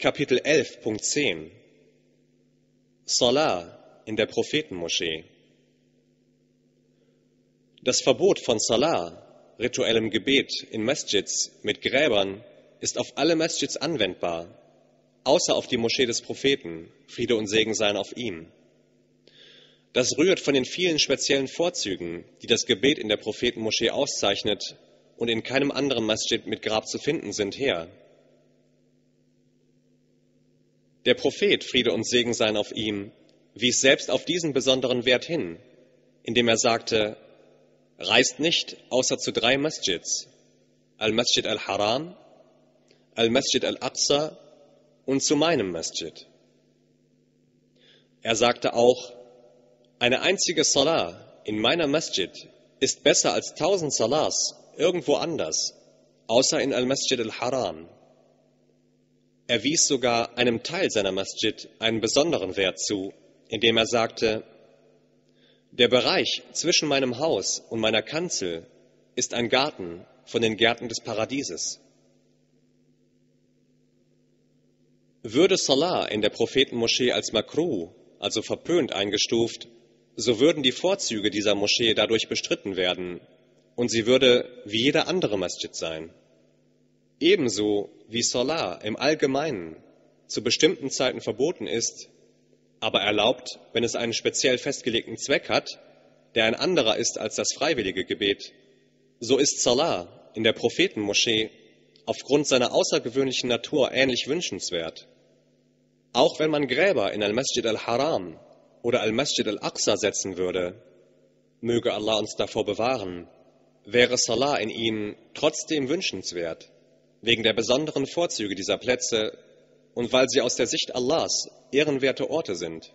Kapitel 11.10 Salah in der Prophetenmoschee Das Verbot von Salah, rituellem Gebet in Masjids mit Gräbern, ist auf alle Masjids anwendbar, außer auf die Moschee des Propheten, Friede und Segen seien auf ihm. Das rührt von den vielen speziellen Vorzügen, die das Gebet in der Prophetenmoschee auszeichnet und in keinem anderen Masjid mit Grab zu finden sind, her. Der Prophet, Friede und Segen seien auf ihm, wies selbst auf diesen besonderen Wert hin, indem er sagte, reist nicht außer zu drei Masjids, Al-Masjid al-Haram, Al-Masjid al-Aqsa und zu meinem Masjid. Er sagte auch, eine einzige Salah in meiner Masjid ist besser als tausend Salahs irgendwo anders, außer in Al-Masjid al-Haram. Er wies sogar einem Teil seiner Masjid einen besonderen Wert zu, indem er sagte, der Bereich zwischen meinem Haus und meiner Kanzel ist ein Garten von den Gärten des Paradieses. Würde Salah in der Prophetenmoschee als Makruh, also verpönt eingestuft, so würden die Vorzüge dieser Moschee dadurch bestritten werden und sie würde wie jeder andere Masjid sein. Ebenso wie Salah im Allgemeinen zu bestimmten Zeiten verboten ist, aber erlaubt, wenn es einen speziell festgelegten Zweck hat, der ein anderer ist als das freiwillige Gebet, so ist Salah in der Prophetenmoschee aufgrund seiner außergewöhnlichen Natur ähnlich wünschenswert. Auch wenn man Gräber in Al-Masjid al-Haram oder Al-Masjid al-Aqsa setzen würde, möge Allah uns davor bewahren, wäre Salah in ihnen trotzdem wünschenswert wegen der besonderen Vorzüge dieser Plätze und weil sie aus der Sicht Allahs ehrenwerte Orte sind.